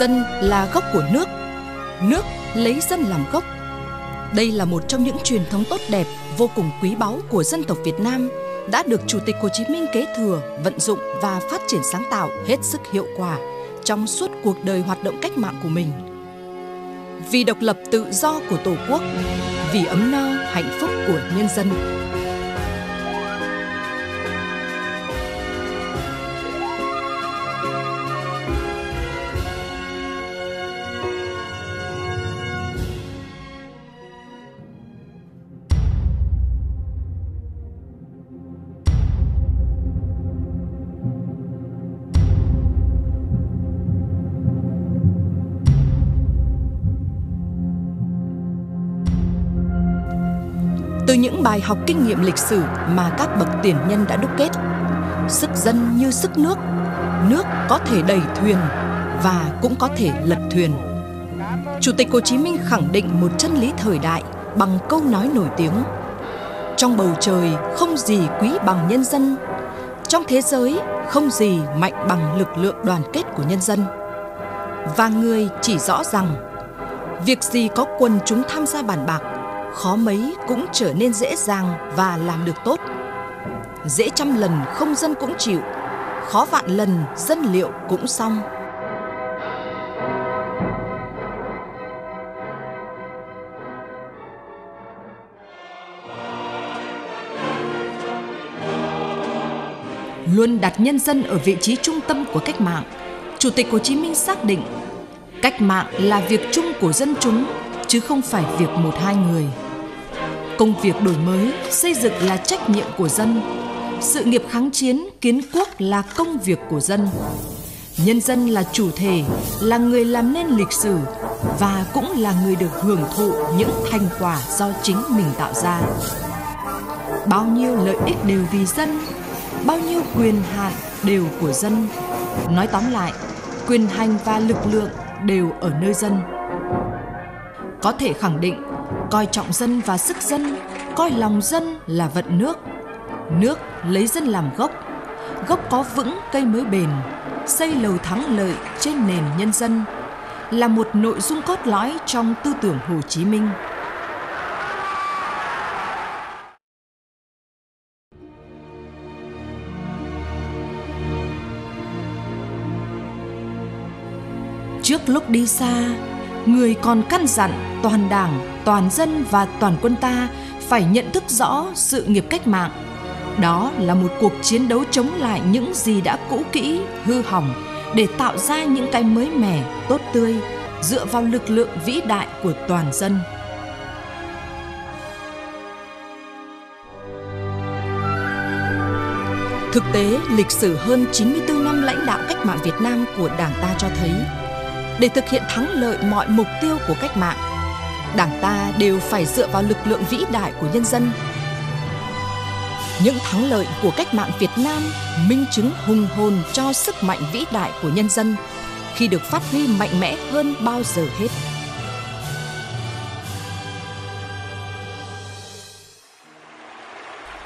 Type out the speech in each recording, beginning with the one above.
Dân là gốc của nước, nước lấy dân làm gốc. Đây là một trong những truyền thống tốt đẹp, vô cùng quý báu của dân tộc Việt Nam đã được Chủ tịch Hồ Chí Minh kế thừa, vận dụng và phát triển sáng tạo hết sức hiệu quả trong suốt cuộc đời hoạt động cách mạng của mình. Vì độc lập tự do của Tổ quốc, vì ấm no hạnh phúc của nhân dân. Những bài học kinh nghiệm lịch sử mà các bậc tiền nhân đã đúc kết. Sức dân như sức nước, nước có thể đẩy thuyền và cũng có thể lật thuyền. Chủ tịch Hồ Chí Minh khẳng định một chân lý thời đại bằng câu nói nổi tiếng. Trong bầu trời không gì quý bằng nhân dân, trong thế giới không gì mạnh bằng lực lượng đoàn kết của nhân dân. Và người chỉ rõ rằng, việc gì có quần chúng tham gia bàn bạc khó mấy cũng trở nên dễ dàng và làm được tốt. Dễ trăm lần không dân cũng chịu, khó vạn lần dân liệu cũng xong. Luôn đặt nhân dân ở vị trí trung tâm của cách mạng, Chủ tịch Hồ Chí Minh xác định cách mạng là việc chung của dân chúng chứ không phải việc một hai người. Công việc đổi mới, xây dựng là trách nhiệm của dân. Sự nghiệp kháng chiến, kiến quốc là công việc của dân. Nhân dân là chủ thể, là người làm nên lịch sử và cũng là người được hưởng thụ những thành quả do chính mình tạo ra. Bao nhiêu lợi ích đều vì dân, bao nhiêu quyền hạn đều của dân. Nói tóm lại, quyền hành và lực lượng đều ở nơi dân có thể khẳng định coi trọng dân và sức dân coi lòng dân là vận nước nước lấy dân làm gốc gốc có vững cây mới bền xây lầu thắng lợi trên nền nhân dân là một nội dung cốt lõi trong tư tưởng Hồ Chí Minh. Trước lúc đi xa, người còn căn dặn toàn đảng, toàn dân và toàn quân ta phải nhận thức rõ sự nghiệp cách mạng. Đó là một cuộc chiến đấu chống lại những gì đã cũ kỹ, hư hỏng để tạo ra những cái mới mẻ, tốt tươi dựa vào lực lượng vĩ đại của toàn dân. Thực tế, lịch sử hơn 94 năm lãnh đạo cách mạng Việt Nam của Đảng ta cho thấy để thực hiện thắng lợi mọi mục tiêu của cách mạng. Đảng ta đều phải dựa vào lực lượng vĩ đại của nhân dân. Những thắng lợi của cách mạng việt nam minh chứng hùng hồn cho sức mạnh vĩ đại của nhân dân khi được phát huy mạnh mẽ hơn bao giờ hết.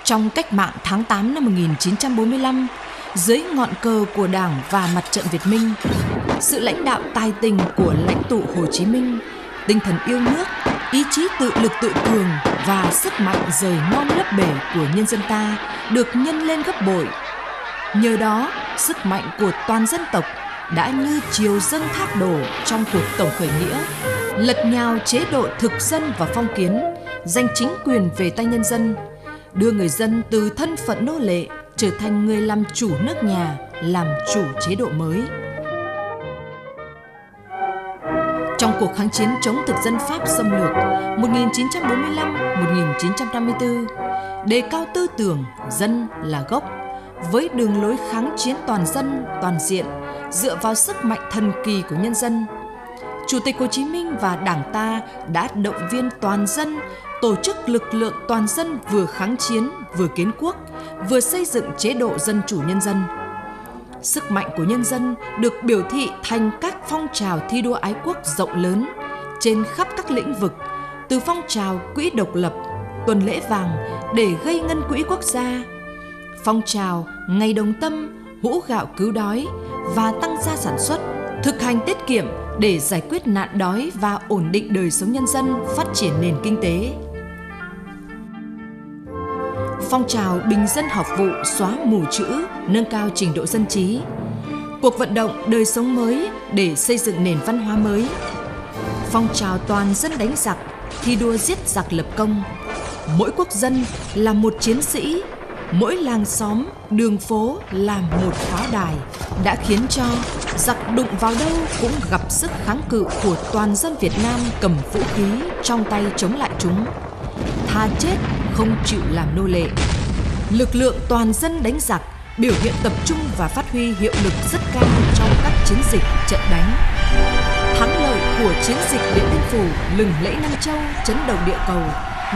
Trong cách mạng tháng 8 năm 1945, dưới ngọn cờ của Đảng và Mặt trận Việt Minh, sự lãnh đạo tài tình của lãnh tụ Hồ Chí Minh, tinh thần yêu nước, ý chí tự lực tự cường và sức mạnh rời non lấp bể của nhân dân ta được nhân lên gấp bội. Nhờ đó, sức mạnh của toàn dân tộc đã như chiều dâng thác đổ trong cuộc tổng khởi nghĩa, lật nhào chế độ thực dân và phong kiến, giành chính quyền về tay nhân dân, đưa người dân từ thân phận nô lệ trở thành người làm chủ nước nhà, làm chủ chế độ mới. Cuộc kháng chiến chống thực dân Pháp xâm lược 1945-1954, đề cao tư tưởng dân là gốc với đường lối kháng chiến toàn dân, toàn diện dựa vào sức mạnh thần kỳ của nhân dân. Chủ tịch Hồ Chí Minh và Đảng ta đã động viên toàn dân tổ chức lực lượng toàn dân vừa kháng chiến vừa kiến quốc, vừa xây dựng chế độ dân chủ nhân dân sức mạnh của nhân dân được biểu thị thành các phong trào thi đua ái quốc rộng lớn trên khắp các lĩnh vực, từ phong trào quỹ độc lập, tuần lễ vàng để gây ngân quỹ quốc gia, phong trào ngày đồng tâm, hũ gạo cứu đói và tăng gia sản xuất, thực hành tiết kiệm, để giải quyết nạn đói và ổn định đời sống nhân dân, phát triển nền kinh tế. Phong trào bình dân học vụ xóa mù chữ, nâng cao trình độ dân trí. Cuộc vận động đời sống mới để xây dựng nền văn hóa mới. Phong trào toàn dân đánh giặc, thi đua giết giặc lập công. Mỗi quốc dân là một chiến sĩ mỗi làng xóm, đường phố là một pháo đài đã khiến cho giặc đụng vào đâu cũng gặp sức kháng cự của toàn dân Việt Nam cầm vũ khí trong tay chống lại chúng. Tha chết không chịu làm nô lệ. Lực lượng toàn dân đánh giặc biểu hiện tập trung và phát huy hiệu lực rất cao trong các chiến dịch trận đánh. Thắng lợi của chiến dịch Điện Biên Phủ lừng lẫy Nam Châu chấn động địa cầu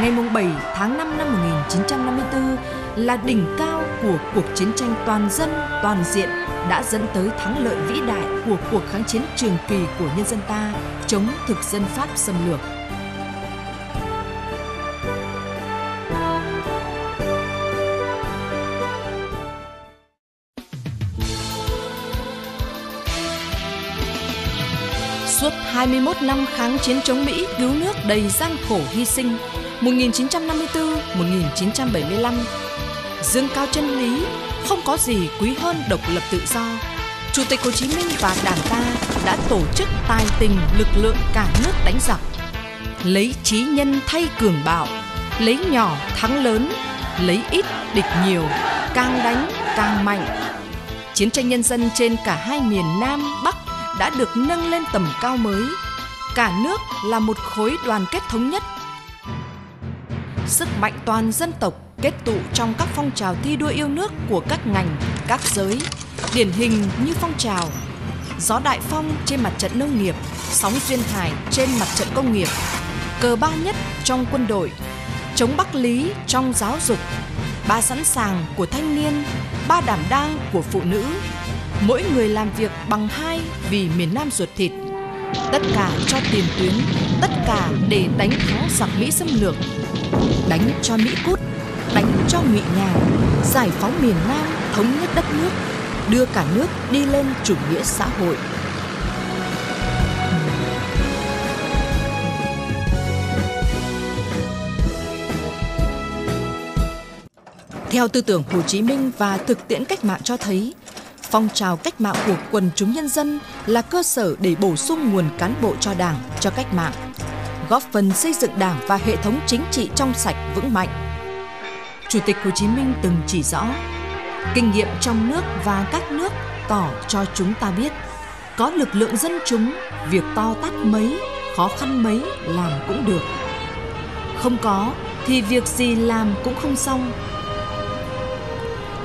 ngày 7 tháng 5 năm 1954 là đỉnh cao của cuộc chiến tranh toàn dân, toàn diện đã dẫn tới thắng lợi vĩ đại của cuộc kháng chiến trường kỳ của nhân dân ta chống thực dân Pháp xâm lược. 21 năm kháng chiến chống Mỹ cứu nước đầy gian khổ hy sinh 1954-1975 Dương cao chân lý Không có gì quý hơn độc lập tự do. Chủ tịch Hồ Chí Minh và Đảng ta đã tổ chức tài tình lực lượng cả nước đánh giặc. Lấy trí nhân thay cường bạo Lấy nhỏ thắng lớn Lấy ít địch nhiều Càng đánh càng mạnh. Chiến tranh nhân dân trên cả hai miền Nam, Bắc đã được nâng lên tầm cao mới. Cả nước là một khối đoàn kết thống nhất. Sức mạnh toàn dân tộc kết tụ trong các phong trào thi đua yêu nước của các ngành, các giới, điển hình như phong trào gió đại phong trên mặt trận nông nghiệp, sóng duyên hải trên mặt trận công nghiệp, cờ ba nhất trong quân đội, chống Bắc Lý trong giáo dục, ba sẵn sàng của thanh niên, ba đảm đang của phụ nữ, mỗi người làm việc bằng hai vì miền Nam ruột thịt. Tất cả cho tiền tuyến, tất cả để đánh thắng giặc Mỹ xâm lược đánh cho Mỹ cút, đánh cho Ngụy Nhà, giải phóng miền Nam, thống nhất đất nước, đưa cả nước đi lên chủ nghĩa xã hội. Theo tư tưởng Hồ Chí Minh và thực tiễn cách mạng cho thấy, phong trào cách mạng của quần chúng nhân dân là cơ sở để bổ sung nguồn cán bộ cho Đảng, cho cách mạng góp phần xây dựng Đảng và hệ thống chính trị trong sạch vững mạnh. Chủ tịch Hồ Chí Minh từng chỉ rõ, kinh nghiệm trong nước và các nước tỏ cho chúng ta biết, có lực lượng dân chúng, việc to tát mấy, khó khăn mấy làm cũng được. Không có thì việc gì làm cũng không xong.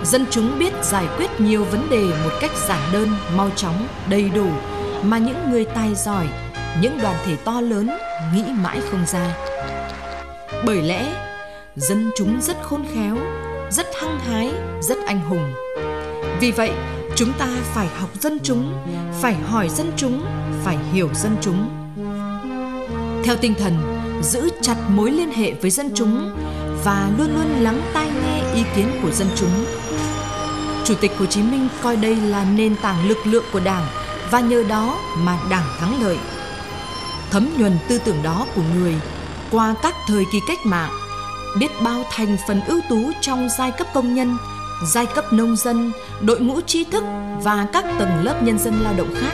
Dân chúng biết giải quyết nhiều vấn đề một cách giản đơn, mau chóng, đầy đủ mà những người tài giỏi, những đoàn thể to lớn nghĩ mãi không ra. Bởi lẽ dân chúng rất khôn khéo rất hăng hái rất anh hùng. Vì vậy chúng ta phải học dân chúng phải hỏi dân chúng phải hiểu dân chúng. Theo tinh thần giữ chặt mối liên hệ với dân chúng và luôn luôn lắng tai nghe ý kiến của dân chúng chủ tịch hồ chí minh coi đây là nền tảng lực lượng của đảng và nhờ đó mà đảng thắng lợi. Thấm nhuần tư tưởng đó của người qua các thời kỳ cách mạng, biết bao thành phần ưu tú trong giai cấp công nhân, giai cấp nông dân, đội ngũ trí thức và các tầng lớp nhân dân lao động khác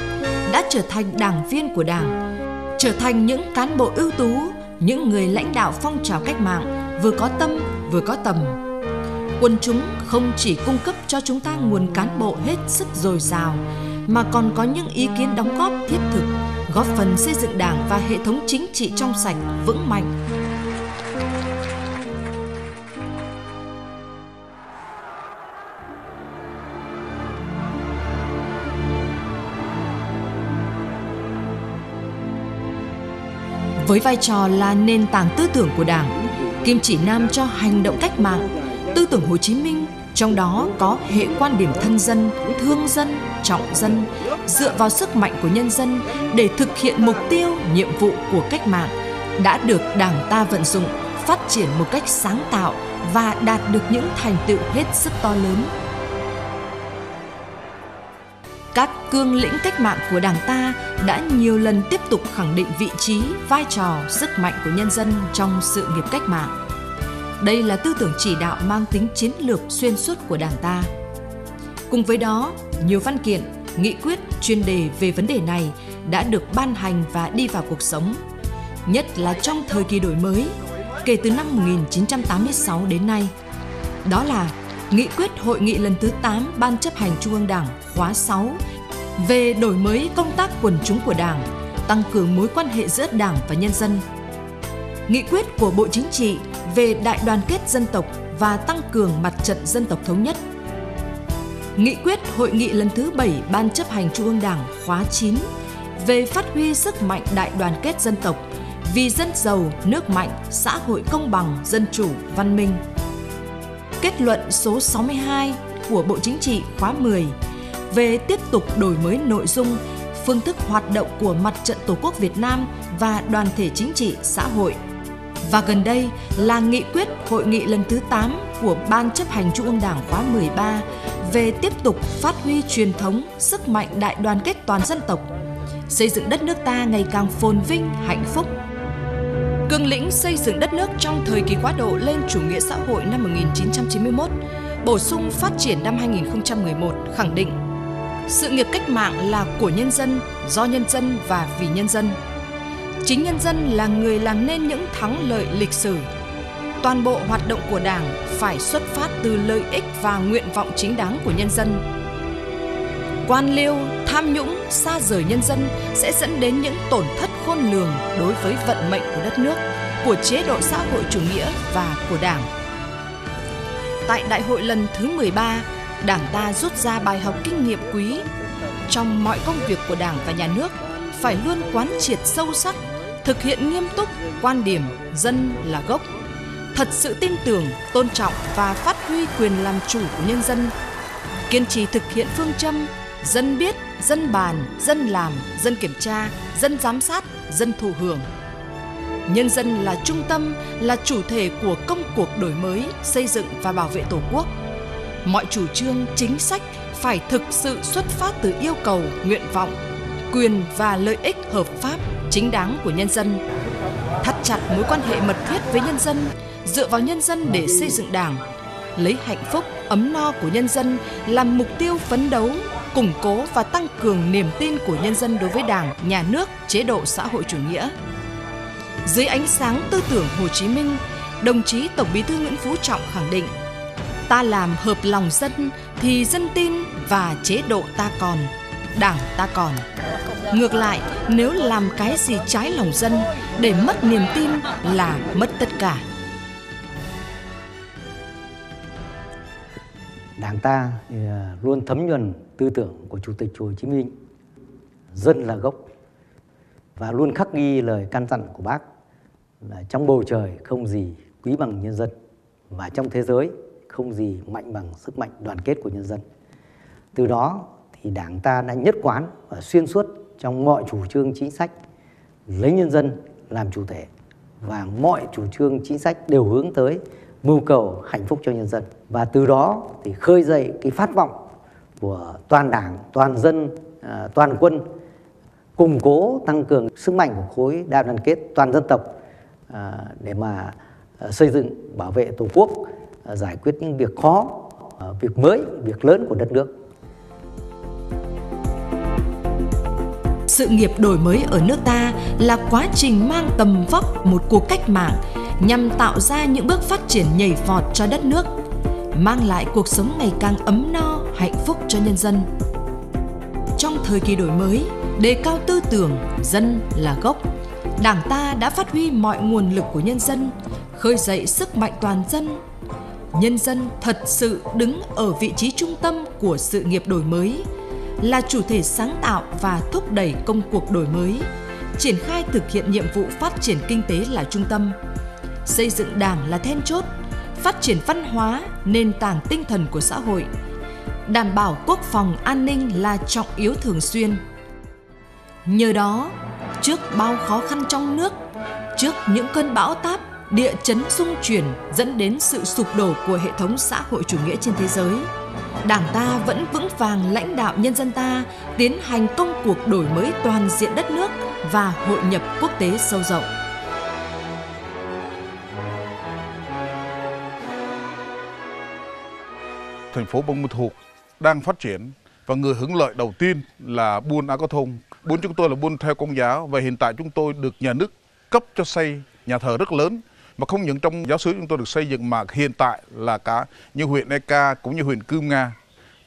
đã trở thành đảng viên của đảng, trở thành những cán bộ ưu tú, những người lãnh đạo phong trào cách mạng vừa có tâm, vừa có tầm quân chúng không chỉ cung cấp cho chúng ta nguồn cán bộ hết sức dồi dào mà còn có những ý kiến đóng góp thiết thực góp phần xây dựng đảng và hệ thống chính trị trong sạch vững mạnh. Với vai trò là nền tảng tư tưởng của Đảng, kim chỉ nam cho hành động cách mạng, tư tưởng Hồ Chí Minh trong đó có hệ quan điểm thân dân, thương dân, trọng dân, dựa vào sức mạnh của nhân dân để thực hiện mục tiêu, nhiệm vụ của cách mạng đã được Đảng ta vận dụng, phát triển một cách sáng tạo và đạt được những thành tựu hết sức to lớn. các cương lĩnh cách mạng của Đảng ta đã nhiều lần tiếp tục khẳng định vị trí, vai trò, sức mạnh của nhân dân trong sự nghiệp cách mạng. Đây là tư tưởng chỉ đạo mang tính chiến lược xuyên suốt của Đảng ta. Cùng với đó, nhiều văn kiện, nghị quyết chuyên đề về vấn đề này đã được ban hành và đi vào cuộc sống, nhất là trong thời kỳ đổi mới kể từ năm 1986 đến nay. Đó là Nghị quyết Hội nghị lần thứ 8 Ban chấp hành Trung ương Đảng khóa 6 về đổi mới công tác quần chúng của Đảng, tăng cường mối quan hệ giữa Đảng và nhân dân. Nghị quyết của Bộ Chính trị về đại đoàn kết dân tộc và tăng cường mặt trận dân tộc thống nhất. Nghị quyết Hội nghị lần thứ 7 Ban chấp hành Trung ương Đảng khóa 9 về phát huy sức mạnh đại đoàn kết dân tộc vì dân giàu, nước mạnh, xã hội công bằng, dân chủ, văn minh. Kết luận số 62 của Bộ Chính trị khóa 10 về tiếp tục đổi mới nội dung, phương thức hoạt động của Mặt trận Tổ quốc Việt Nam và đoàn thể chính trị xã hội. Và gần đây là nghị quyết hội nghị lần thứ 8 của Ban chấp hành Trung ương Đảng khóa 13 về tiếp tục phát huy truyền thống sức mạnh đại đoàn kết toàn dân tộc, xây dựng đất nước ta ngày càng phồn vinh, hạnh phúc, Cương lĩnh xây dựng đất nước trong thời kỳ quá độ lên chủ nghĩa xã hội năm 1991, bổ sung phát triển năm 2011 khẳng định sự nghiệp cách mạng là của nhân dân, do nhân dân và vì nhân dân. Chính nhân dân là người làm nên những thắng lợi lịch sử. Toàn bộ hoạt động của Đảng phải xuất phát từ lợi ích và nguyện vọng chính đáng của nhân dân. Quan liêu, tham nhũng, xa rời nhân dân sẽ dẫn đến những tổn thất khôn lường đối với vận mệnh của đất nước, của chế độ xã hội chủ nghĩa và của Đảng. Tại đại hội lần thứ 13, Đảng ta rút ra bài học kinh nghiệm quý trong mọi công việc của Đảng và nhà nước phải luôn quán triệt sâu sắc, thực hiện nghiêm túc quan điểm dân là gốc, thật sự tin tưởng, tôn trọng và phát huy quyền làm chủ của nhân dân, kiên trì thực hiện phương châm dân biết, dân bàn, dân làm, dân kiểm tra, dân giám sát, dân thụ hưởng. Nhân dân là trung tâm, là chủ thể của công cuộc đổi mới, xây dựng và bảo vệ Tổ quốc. Mọi chủ trương, chính sách phải thực sự xuất phát từ yêu cầu, nguyện vọng, quyền và lợi ích hợp pháp, chính đáng của nhân dân. Thắt chặt mối quan hệ mật thiết với nhân dân, dựa vào nhân dân để xây dựng Đảng, lấy hạnh phúc, ấm no của nhân dân làm mục tiêu phấn đấu củng cố và tăng cường niềm tin của nhân dân đối với Đảng, nhà nước, chế độ xã hội chủ nghĩa. Dưới ánh sáng tư tưởng Hồ Chí Minh, đồng chí Tổng Bí thư Nguyễn Phú Trọng khẳng định: Ta làm hợp lòng dân thì dân tin và chế độ ta còn, Đảng ta còn. Ngược lại, nếu làm cái gì trái lòng dân để mất niềm tin là mất tất cả. Đảng ta ờ, luôn thấm nhuần tư tưởng của Chủ tịch Hồ Chí Minh dân là gốc và luôn khắc ghi lời căn dặn của bác là trong bầu trời không gì quý bằng nhân dân và trong thế giới không gì mạnh bằng sức mạnh đoàn kết của nhân dân. Từ đó thì Đảng ta đã nhất quán và xuyên suốt trong mọi chủ trương chính sách lấy nhân dân làm chủ thể và mọi chủ trương chính sách đều hướng tới mưu cầu hạnh phúc cho nhân dân. Và từ đó thì khơi dậy cái phát vọng của toàn đảng, toàn dân, à, toàn quân củng cố tăng cường sức mạnh của khối đại đoàn kết toàn dân tộc à, để mà à, xây dựng bảo vệ tổ quốc giải quyết những việc khó việc mới việc lớn của đất nước. Sự nghiệp đổi mới ở nước ta là quá trình mang tầm vóc một cuộc cách mạng nhằm tạo ra những bước phát triển nhảy vọt cho đất nước mang lại cuộc sống ngày càng ấm no, hạnh phúc cho nhân dân. Trong thời kỳ đổi mới, đề cao tư tưởng dân là gốc, Đảng ta đã phát huy mọi nguồn lực của nhân dân, khơi dậy sức mạnh toàn dân. Nhân dân thật sự đứng ở vị trí trung tâm của sự nghiệp đổi mới, là chủ thể sáng tạo và thúc đẩy công cuộc đổi mới, triển khai thực hiện nhiệm vụ phát triển kinh tế là trung tâm, xây dựng Đảng là then chốt phát triển văn hóa, nền tảng tinh thần của xã hội. Đảm bảo quốc phòng an ninh là trọng yếu thường xuyên. Nhờ đó, trước bao khó khăn trong nước, trước những cơn bão táp, địa chấn xung chuyển dẫn đến sự sụp đổ của hệ thống xã hội chủ nghĩa trên thế giới, Đảng ta vẫn vững vàng lãnh đạo nhân dân ta, tiến hành công cuộc đổi mới toàn diện đất nước và hội nhập quốc tế sâu rộng. Thành phố Buôn Ma Thuột đang phát triển và người hưởng lợi đầu tiên là buôn A Có Thôn. Buôn chúng tôi là buôn theo công giáo và hiện tại chúng tôi được nhà nước cấp cho xây nhà thờ rất lớn mà không những trong giáo xứ chúng tôi được xây dựng mà hiện tại là cả như huyện Eka cũng như huyện Cư Nga,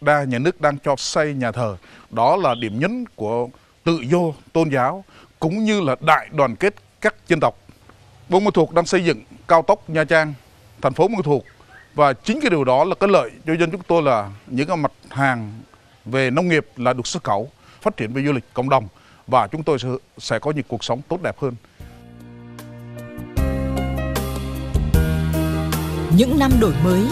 đa nhà nước đang cho xây nhà thờ. Đó là điểm nhấn của tự do, tôn giáo cũng như là đại đoàn kết các dân tộc. Buôn Ma Thuột đang xây dựng cao tốc Nha Trang, thành phố Buôn Ma Thuột và chính cái điều đó là có lợi cho dân chúng tôi là những cái mặt hàng về nông nghiệp là được xuất khẩu, phát triển về du lịch cộng đồng. Và chúng tôi sẽ có những cuộc sống tốt đẹp hơn. Những năm đổi mới,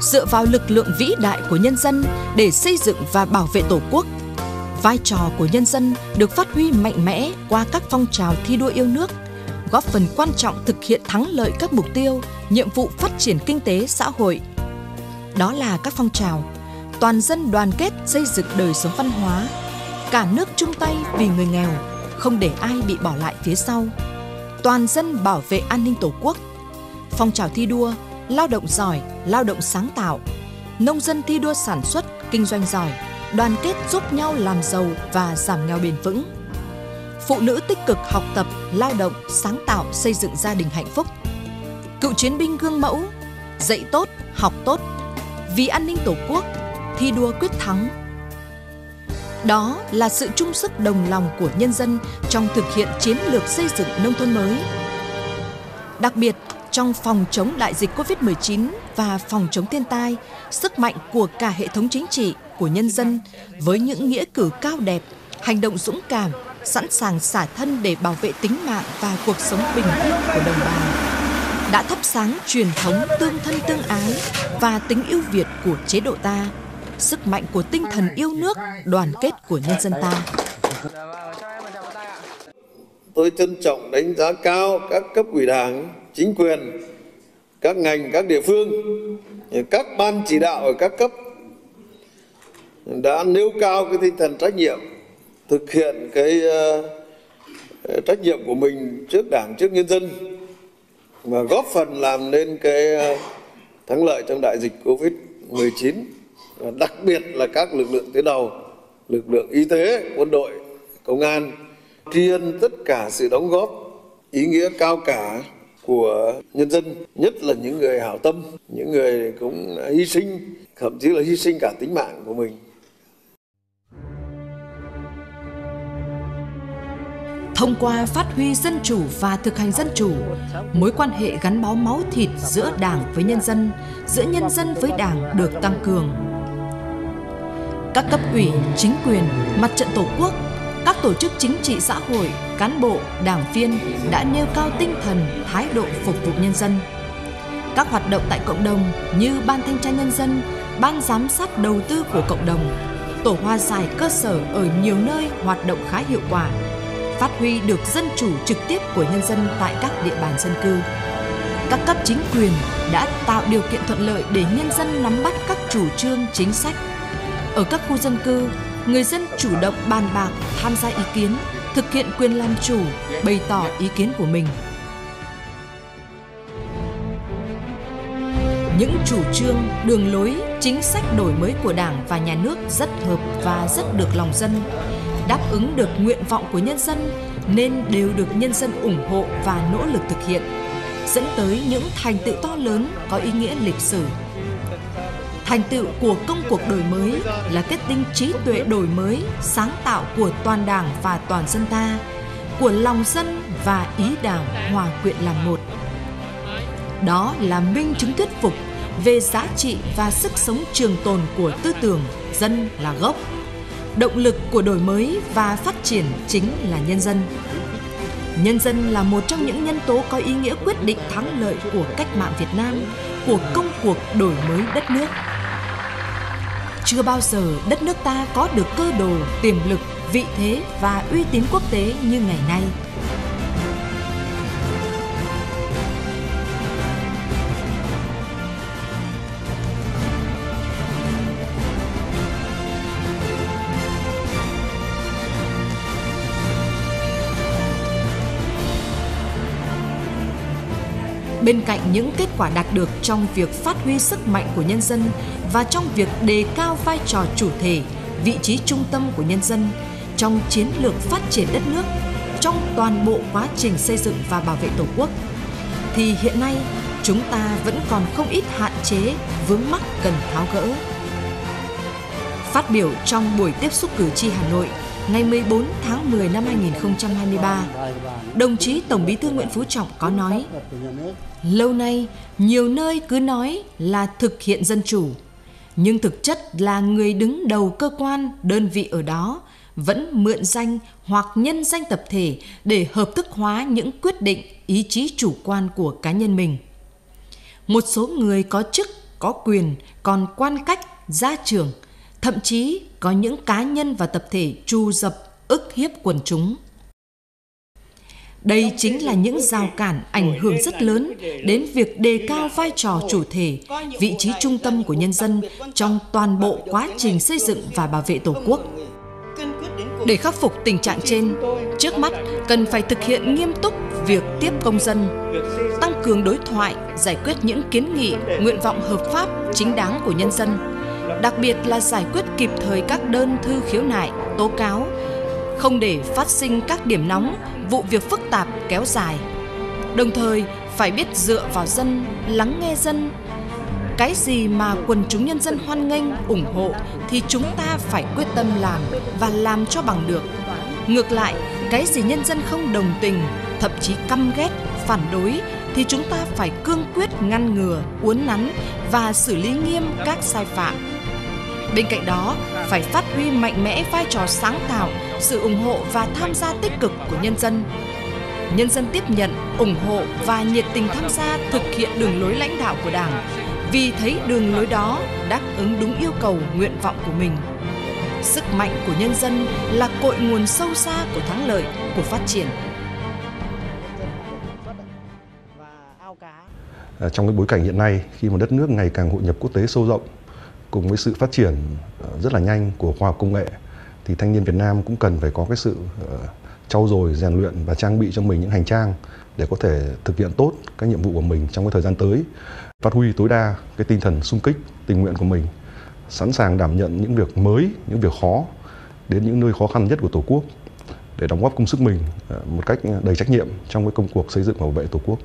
dựa vào lực lượng vĩ đại của nhân dân để xây dựng và bảo vệ tổ quốc. Vai trò của nhân dân được phát huy mạnh mẽ qua các phong trào thi đua yêu nước, góp phần quan trọng thực hiện thắng lợi các mục tiêu, nhiệm vụ phát triển kinh tế xã hội. Đó là các phong trào toàn dân đoàn kết xây dựng đời sống văn hóa, cả nước chung tay vì người nghèo, không để ai bị bỏ lại phía sau. Toàn dân bảo vệ an ninh tổ quốc. Phong trào thi đua lao động giỏi, lao động sáng tạo, nông dân thi đua sản xuất, kinh doanh giỏi, đoàn kết giúp nhau làm giàu và giảm nghèo bền vững. Phụ nữ tích cực học tập, lao động, sáng tạo xây dựng gia đình hạnh phúc. Cựu chiến binh gương mẫu, dạy tốt, học tốt, vì an ninh Tổ quốc, thi đua quyết thắng. Đó là sự chung sức đồng lòng của nhân dân trong thực hiện chiến lược xây dựng nông thôn mới. Đặc biệt, trong phòng chống đại dịch COVID-19 và phòng chống thiên tai, sức mạnh của cả hệ thống chính trị, của nhân dân với những nghĩa cử cao đẹp, hành động dũng cảm, sẵn sàng xả thân để bảo vệ tính mạng và cuộc sống bình yên của đồng bào đã thắp sáng truyền thống tương thân tương ái và tính yêu Việt của chế độ ta, sức mạnh của tinh thần yêu nước, đoàn kết của nhân dân ta. Tôi trân trọng đánh giá cao các cấp ủy đảng, chính quyền các ngành các địa phương các ban chỉ đạo ở các cấp đã nêu cao cái tinh thần trách nhiệm thực hiện cái uh, trách nhiệm của mình trước đảng trước nhân dân và góp phần làm nên cái uh, thắng lợi trong đại dịch covid 19 và đặc biệt là các lực lượng tuyến đầu lực lượng y tế quân đội công an tri ân tất cả sự đóng góp ý nghĩa cao cả của nhân dân, nhất là những người hảo tâm, những người cũng hy sinh, thậm chí là hy sinh cả tính mạng của mình. Thông qua phát huy dân chủ và thực hành dân chủ, mối quan hệ gắn bó máu thịt giữa đảng với nhân dân, giữa nhân dân với đảng được tăng cường. Các cấp ủy, chính quyền, mặt trận tổ quốc các tổ chức chính trị xã hội, cán bộ, đảng viên đã nêu cao tinh thần, thái độ phục vụ nhân dân. Các hoạt động tại cộng đồng như Ban Thanh tra Nhân dân, Ban Giám sát đầu tư của cộng đồng, tổ hoa giải cơ sở ở nhiều nơi hoạt động khá hiệu quả, phát huy được dân chủ trực tiếp của nhân dân tại các địa bàn dân cư. Các cấp chính quyền đã tạo điều kiện thuận lợi để nhân dân nắm bắt các chủ trương chính sách. Ở các khu dân cư, người dân chủ động bàn bạc, tham gia ý kiến, thực hiện quyền làm chủ, bày tỏ ý kiến của mình. Những chủ trương, đường lối, chính sách đổi mới của Đảng và Nhà nước rất hợp và rất được lòng dân, đáp ứng được nguyện vọng của nhân dân nên đều được nhân dân ủng hộ và nỗ lực thực hiện, dẫn tới những thành tựu to lớn có ý nghĩa lịch sử Thành tựu của công cuộc đổi mới là kết tinh trí tuệ đổi mới, sáng tạo của toàn đảng và toàn dân ta, của lòng dân và ý đảng hòa quyện làm một. Đó là minh chứng thuyết phục về giá trị và sức sống trường tồn của tư tưởng dân là gốc. Động lực của đổi mới và phát triển chính là nhân dân. Nhân dân là một trong những nhân tố có ý nghĩa quyết định thắng lợi của cách mạng Việt Nam, của công cuộc đổi mới đất nước. Chưa bao giờ đất nước ta có được cơ đồ, tiềm lực, vị thế và uy tín quốc tế như ngày nay. Bên cạnh những kết quả đạt được trong việc phát huy sức mạnh của nhân dân và trong việc đề cao vai trò chủ thể, vị trí trung tâm của nhân dân trong chiến lược phát triển đất nước, trong toàn bộ quá trình xây dựng và bảo vệ Tổ quốc, thì hiện nay chúng ta vẫn còn không ít hạn chế, vướng mắc cần tháo gỡ. Phát biểu trong buổi tiếp xúc cử tri Hà Nội ngày 14 tháng 10 năm 2023, đồng chí Tổng Bí thư Nguyễn Phú Trọng có nói: Lâu nay, nhiều nơi cứ nói là thực hiện dân chủ, nhưng thực chất là người đứng đầu cơ quan, đơn vị ở đó vẫn mượn danh hoặc nhân danh tập thể để hợp thức hóa những quyết định, ý chí chủ quan của cá nhân mình. Một số người có chức, có quyền, còn quan cách, gia trưởng, thậm chí có những cá nhân và tập thể tru dập, ức hiếp quần chúng. Đây chính là những rào cản ảnh hưởng rất lớn đến việc đề cao vai trò chủ thể, vị trí trung tâm của nhân dân trong toàn bộ quá trình xây dựng và bảo vệ Tổ quốc. Để khắc phục tình trạng trên, trước mắt cần phải thực hiện nghiêm túc việc tiếp công dân, tăng cường đối thoại, giải quyết những kiến nghị, nguyện vọng hợp pháp, chính đáng của nhân dân, đặc biệt là giải quyết kịp thời các đơn thư khiếu nại, tố cáo, không để phát sinh các điểm nóng, vụ việc phức tạp kéo dài. Đồng thời phải biết dựa vào dân, lắng nghe dân, cái gì mà quần chúng nhân dân hoan nghênh, ủng hộ thì chúng ta phải quyết tâm làm và làm cho bằng được. Ngược lại, cái gì nhân dân không đồng tình, thậm chí căm ghét, phản đối thì chúng ta phải cương quyết ngăn ngừa, uốn nắn và xử lý nghiêm các sai phạm. Bên cạnh đó, phải phát huy mạnh mẽ vai trò sáng tạo, sự ủng hộ và tham gia tích cực của nhân dân. Nhân dân tiếp nhận, ủng hộ và nhiệt tình tham gia thực hiện đường lối lãnh đạo của Đảng, vì thấy đường lối đó đáp ứng đúng yêu cầu nguyện vọng của mình. Sức mạnh của nhân dân là cội nguồn sâu xa của thắng lợi, của phát triển. Trong cái bối cảnh hiện nay, khi mà đất nước ngày càng hội nhập quốc tế sâu rộng, cùng với sự phát triển ờ, rất là nhanh của khoa học công nghệ, thì thanh niên Việt Nam cũng cần phải có cái sự ờ, trau dồi, rèn luyện và trang bị cho mình những hành trang để có thể thực hiện tốt các nhiệm vụ của mình trong cái thời gian tới phát huy tối đa cái tinh thần sung kích tình nguyện của mình sẵn sàng đảm nhận những việc mới những việc khó đến những nơi khó khăn nhất của tổ quốc để đóng góp công sức mình ờ, một cách đầy trách nhiệm trong cái công cuộc xây dựng và bảo vệ tổ quốc.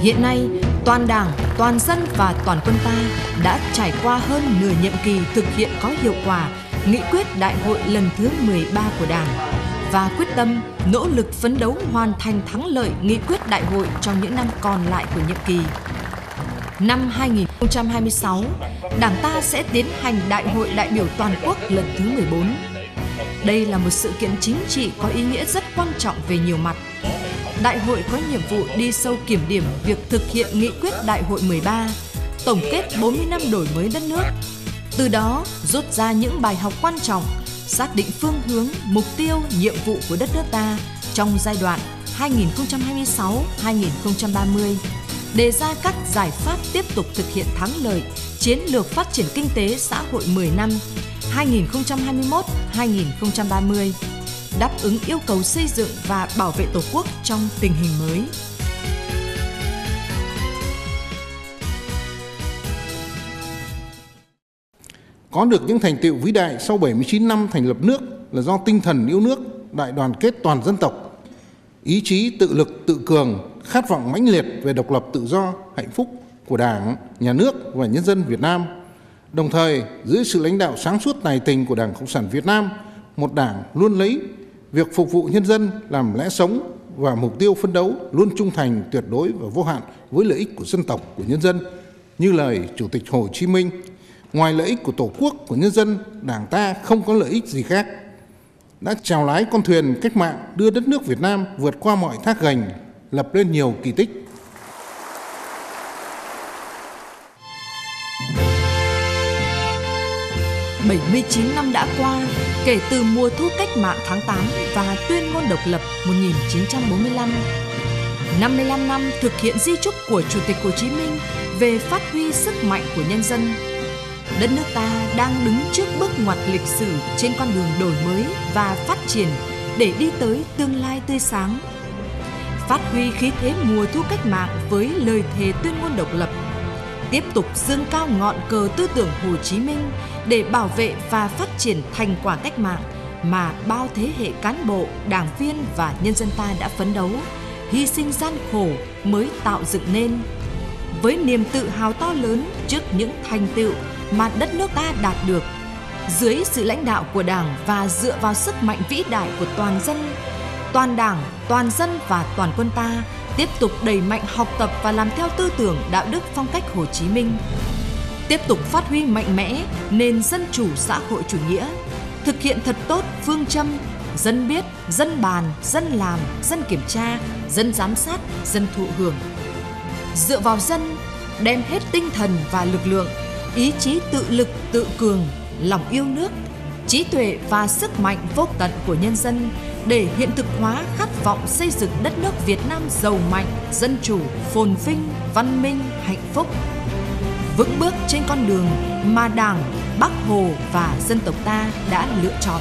Hiện nay, toàn Đảng, toàn dân và toàn quân ta đã trải qua hơn nửa nhiệm kỳ thực hiện có hiệu quả nghị quyết đại hội lần thứ 13 của Đảng và quyết tâm nỗ lực phấn đấu hoàn thành thắng lợi nghị quyết đại hội trong những năm còn lại của nhiệm kỳ. Năm 2026, Đảng ta sẽ tiến hành Đại hội đại biểu toàn quốc lần thứ 14. Đây là một sự kiện chính trị có ý nghĩa rất quan trọng về nhiều mặt. Đại hội có nhiệm vụ đi sâu kiểm điểm việc thực hiện nghị quyết Đại hội 13, tổng kết 40 năm đổi mới đất nước. Từ đó rút ra những bài học quan trọng xác định phương hướng, mục tiêu, nhiệm vụ của đất nước ta trong giai đoạn 2026-2030, đề ra các giải pháp tiếp tục thực hiện thắng lợi chiến lược phát triển kinh tế xã hội 10 năm 2021-2030, đáp ứng yêu cầu xây dựng và bảo vệ Tổ quốc trong tình hình mới. Có được những thành tựu vĩ đại sau 79 năm thành lập nước là do tinh thần yêu nước, đại đoàn kết toàn dân tộc, ý chí tự lực tự cường, khát vọng mãnh liệt về độc lập tự do, hạnh phúc của Đảng, Nhà nước và nhân dân Việt Nam. Đồng thời, dưới sự lãnh đạo sáng suốt tài tình của Đảng Cộng sản Việt Nam, một đảng luôn lấy việc phục vụ nhân dân làm lẽ sống và mục tiêu phấn đấu luôn trung thành tuyệt đối và vô hạn với lợi ích của dân tộc, của nhân dân, như lời Chủ tịch Hồ Chí Minh Ngoài lợi ích của Tổ quốc, của nhân dân, Đảng ta không có lợi ích gì khác. Đã chào lái con thuyền cách mạng đưa đất nước Việt Nam vượt qua mọi thác gành, lập lên nhiều kỳ tích. bảy mươi chín năm đã qua kể từ mùa thu cách mạng tháng 8 và tuyên ngôn độc lập 1945. 55 năm thực hiện di trúc của Chủ tịch Hồ Chí Minh về phát huy sức mạnh của nhân dân đất nước ta đang đứng trước bước ngoặt lịch sử trên con đường đổi mới và phát triển để đi tới tương lai tươi sáng. Phát huy khí thế mùa thu cách mạng với lời thề tuyên ngôn độc lập, tiếp tục dương cao ngọn cờ tư tưởng Hồ Chí Minh để bảo vệ và phát triển thành quả cách mạng mà bao thế hệ cán bộ, đảng viên và nhân dân ta đã phấn đấu, hy sinh gian khổ mới tạo dựng nên. Với niềm tự hào to lớn trước những thành tựu mà đất nước ta đạt được, dưới sự lãnh đạo của Đảng và dựa vào sức mạnh vĩ đại của toàn dân, toàn Đảng, toàn dân và toàn quân ta tiếp tục đẩy mạnh học tập và làm theo tư tưởng đạo đức phong cách Hồ Chí Minh. Tiếp tục phát huy mạnh mẽ nền dân chủ xã hội chủ nghĩa, thực hiện thật tốt phương châm dân biết, dân bàn, dân làm, dân kiểm tra, dân giám sát, dân thụ hưởng. Dựa vào dân, đem hết tinh thần và lực lượng, ý chí tự lực tự cường, lòng yêu nước, trí tuệ và sức mạnh vô tận của nhân dân để hiện thực hóa khát vọng xây dựng đất nước Việt Nam giàu mạnh, dân chủ, phồn vinh, văn minh, hạnh phúc. Vững bước trên con đường mà Đảng, Bác Hồ và dân tộc ta đã lựa chọn.